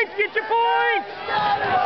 points! Get your points!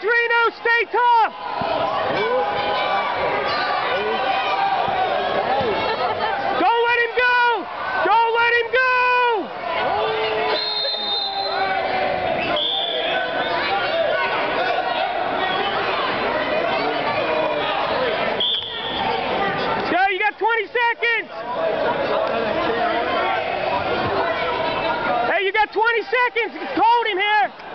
Thirty-two seconds, Reno. Stay tough. Don't let him go. Don't let him go. Go, you got 20 seconds. Hey, you got 20 seconds. Hold him here.